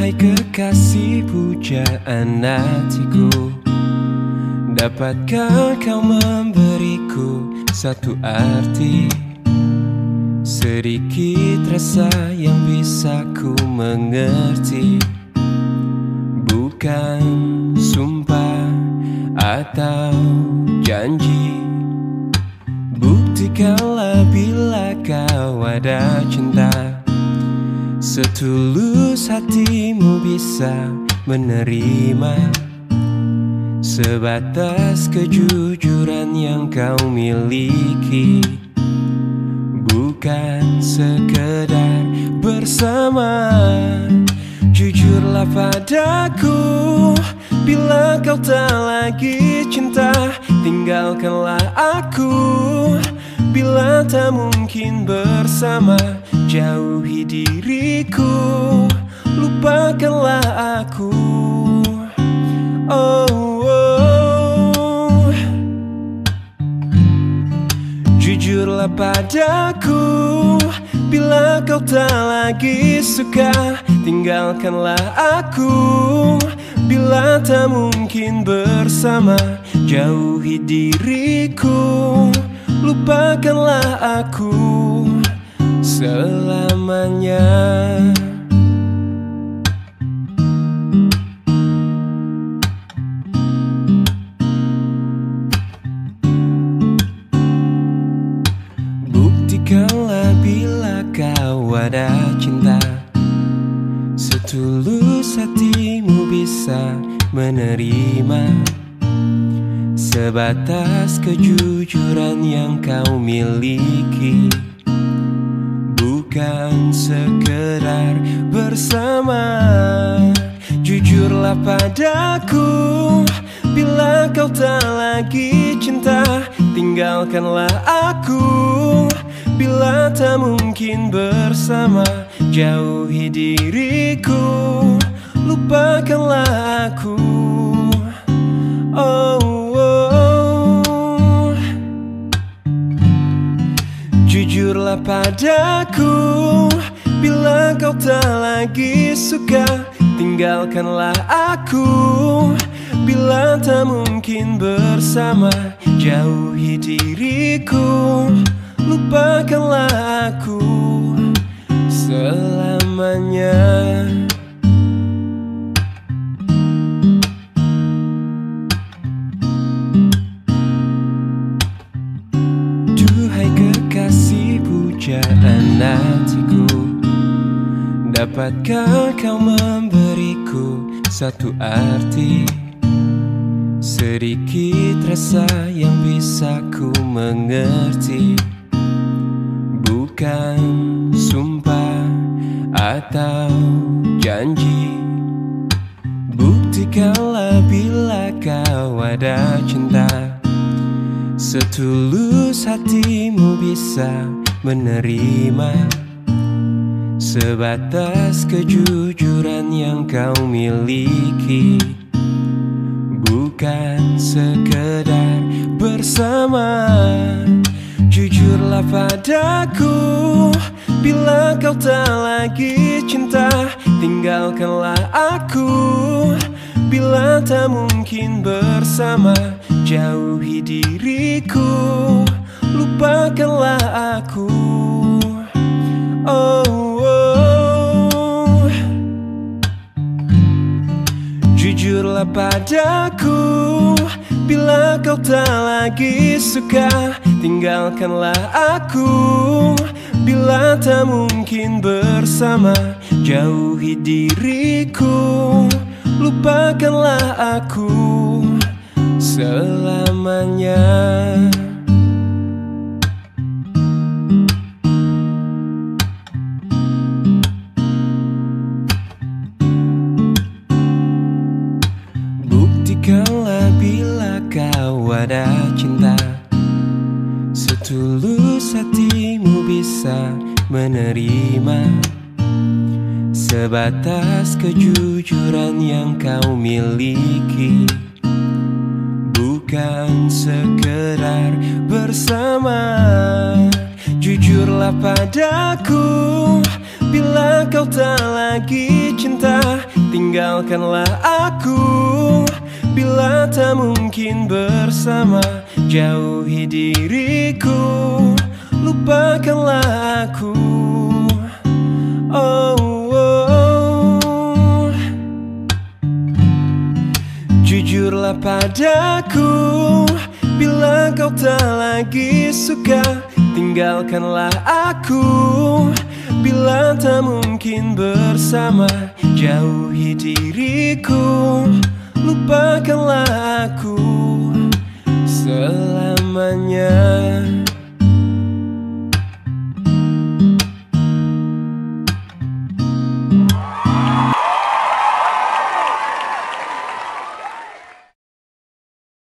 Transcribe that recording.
Duhai kekasih pujaan hatiku Dapatkah kau memberiku satu arti? Sedikit rasa yang bisa ku mengerti. Bukan sumpah atau janji. Buktikanlah bila kau ada cinta Setulus hatimu bisa menerima Sebatas kejujuran yang kau miliki. Bukan sekedar bersama. Jujurlah padaku Bila kau tak lagi cinta Tinggalkanlah aku. Bila tak mungkin bersama Jauhi diriku. Lupakanlah aku. Oh. Jujurlah padaku Bila kau tak lagi suka Tinggalkanlah aku. Bila tak mungkin bersama Jauhi diriku. Lupakanlah aku Selamanya. Buktikanlah bila kau ada cinta. Setulus hatimu bisa menerima Sebatas kejujuran yang kau miliki Bukan sekedar bersama. Jujurlah padaku Bila kau tak lagi cinta Tinggalkanlah aku. Bila tak mungkin bersama Jauhi diriku. Lupakanlah aku. Oh. Jujurlah padaku Bila kau tak lagi suka Tinggalkanlah aku. Bila tak mungkin bersama Jauhi diriku. Lupakanlah aku Selamanya pujaan hatiku. Dapatkah kau memberiku satu arti? Sedikit rasa yang bisa ku mengerti. Bukan sumpah atau janji. Buktikanlah bila kau ada cinta. Setulus hatimu bisa menerima Sebatas kejujuran yang kau miliki. Bukan sekedar bersama. Jujurlah padaku Bila kau tak lagi cinta Tinggalkanlah aku. Bila tak mungkin bersama Jauhi diriku Lupakanlah aku. Oh, oh. Jujurlah padaku Bila kau tak lagi suka Tinggalkanlah aku. Bila tak mungkin bersama Jauhi diriku. Lupakanlah aku Selamanya Buktikanlah bila kau ada cinta Setulus hatimu bisa menerima Sebatas kejujuran yang kau miliki. Bukan sekedar bersama Jujurlah padaku Bila kau tak lagi cinta Tinggalkanlah aku Bila tak mungkin bersama Jauhi diriku. Lupakanlah aku. Oh, oh. Jujurlah padaku Bila kau tak lagi suka Tinggalkanlah aku. Bila tak mungkin bersama Jauhi diriku Lupakanlah aku Selamanya